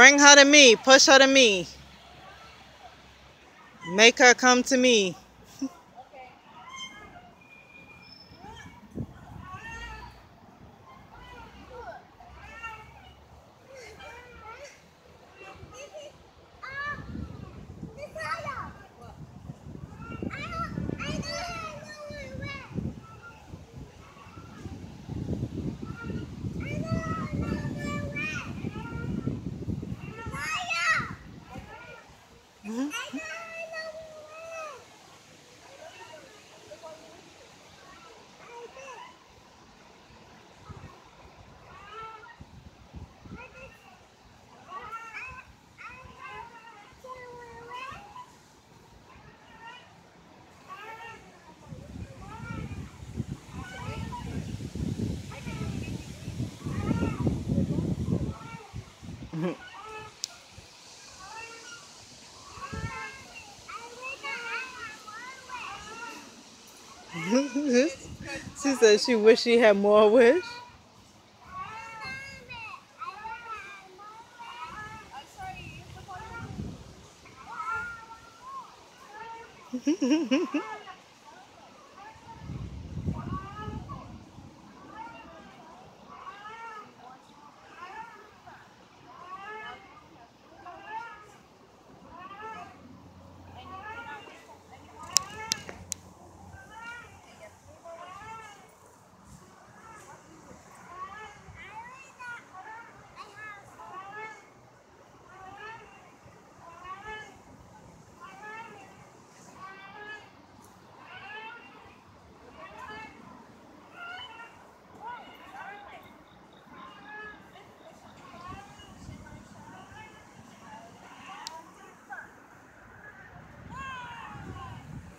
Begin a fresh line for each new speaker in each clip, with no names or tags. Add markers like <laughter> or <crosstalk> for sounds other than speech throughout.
Bring her to me. Push her to me. Make her come to me. She said she wish she had more wish. <laughs>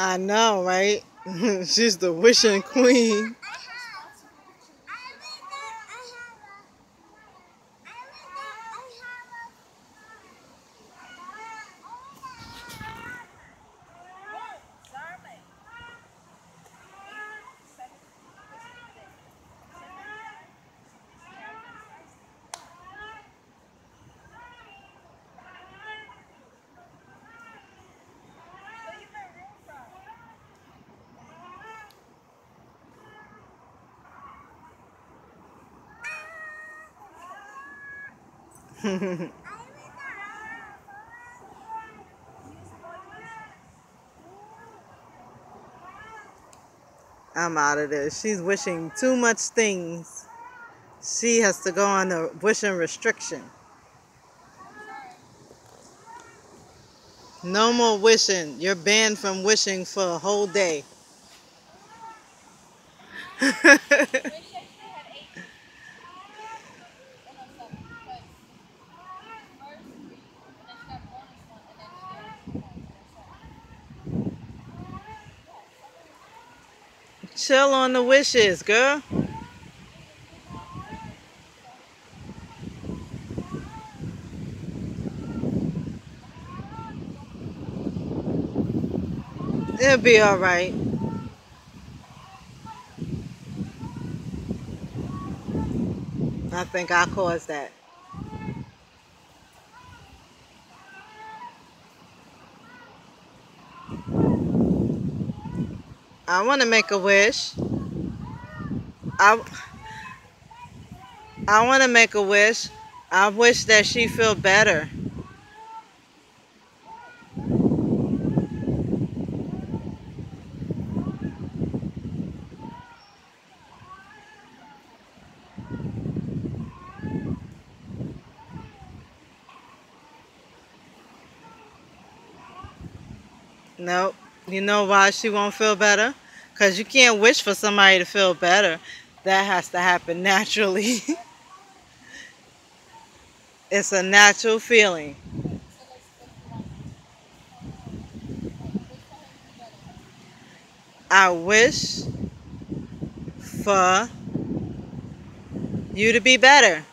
I know, right? <laughs> She's the wishing queen. <laughs> I'm out of this. She's wishing too much things. She has to go on a wishing restriction. No more wishing. You're banned from wishing for a whole day. <laughs> Chill on the wishes, girl. It'll be alright. I think I caused that. I want to make a wish. I, I want to make a wish. I wish that she feel better.
Nope. You know why she won't feel better? Because you can't wish for somebody to feel better. That has to happen <laughs> naturally. it's a natural feeling. I wish for you to be better.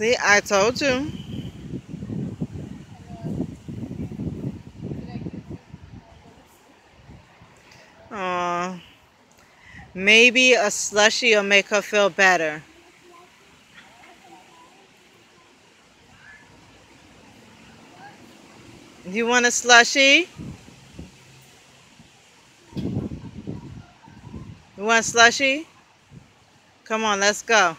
See, I told you. Uh, maybe a slushy will make her feel better. You want a slushy? You want slushy? Come on, let's go.